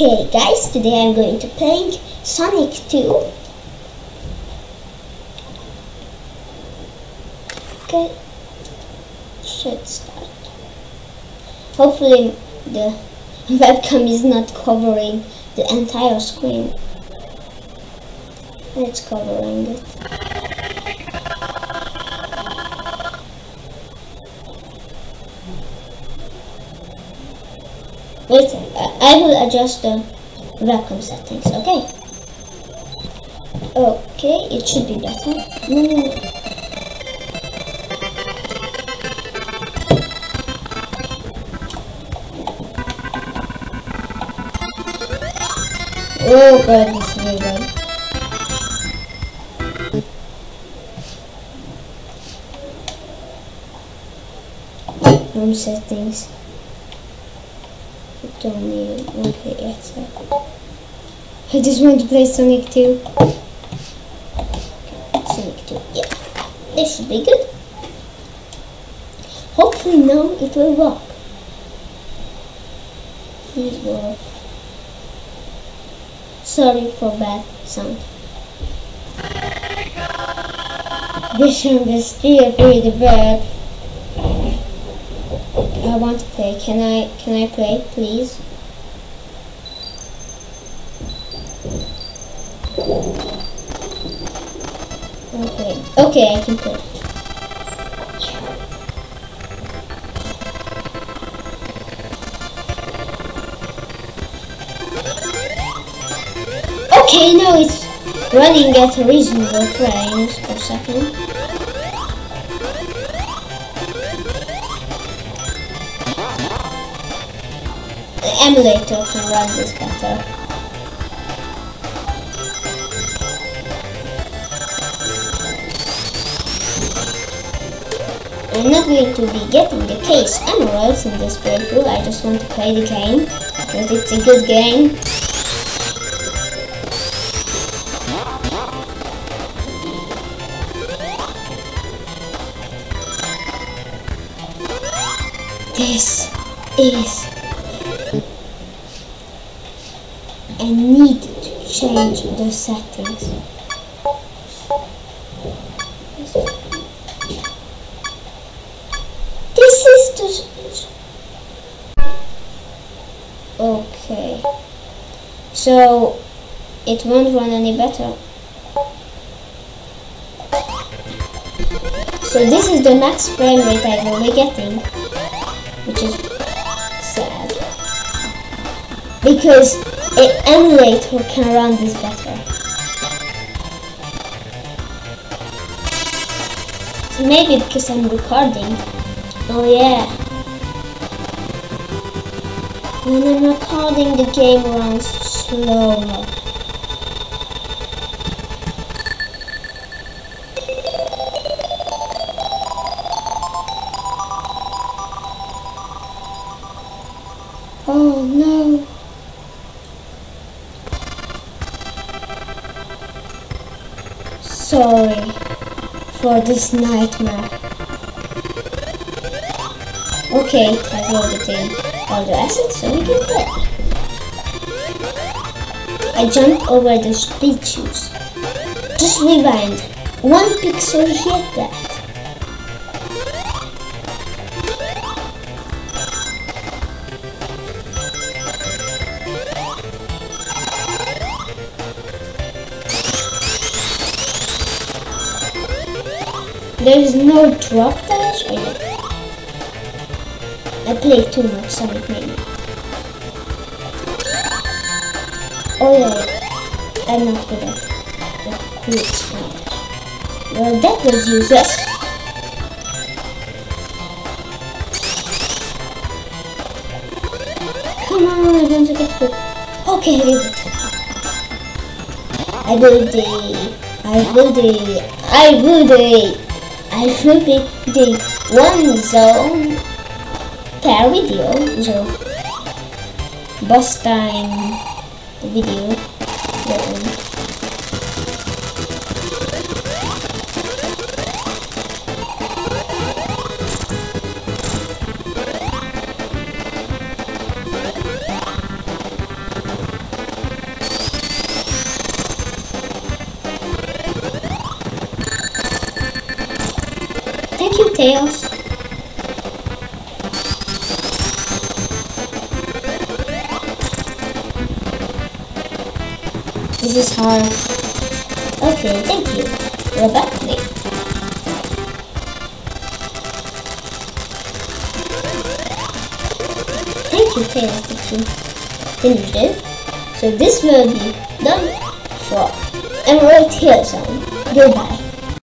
Hey guys, today I'm going to play Sonic 2. Okay, should start. Hopefully the webcam is not covering the entire screen. It's covering it. Wait, I will adjust the vacuum settings, okay? Okay, it should be better. No, no, no. Oh god, this is very bad. Home settings. Okay, yes. I just want to play Sonic 2. Sonic 2, yeah. This should be good. Hopefully now it will work. Please work. Sorry for bad sound. This one is still pretty bad. I want to play. Can I can I play, please? Okay. Okay, I can play. Okay, now it's running at a reasonable frames per second. The emulator can run this better. I'm not going to be getting the Chaos Emeralds in this playthrough, I just want to play the game, because it's a good game. This is I need to change the settings. This is the okay. So it won't run any better. So this is the max frame rate I will be getting, which is because an emulator can run this better. Maybe because I'm recording. Oh yeah. When I'm recording the game runs slower. Oh no. Sorry for this nightmare. Okay, I've loaded in all the assets so we can play. I jumped over the speed. Just rewind. One pixel hit that. There is no drop dash? Yeah. I played too much Sonic Mania. Oh yeah, I'm not good at the quick splash. Well, that was useless. Come on, I want to get good. Okay, I. I will do. I will do. I will do. I be the one zone per video. So, boss time video. You, Tails. This is hard. Okay, thank you. Well, back me. Thank you, Tails, that you finished it. So this will be done for Emerald Hill Zone. Goodbye.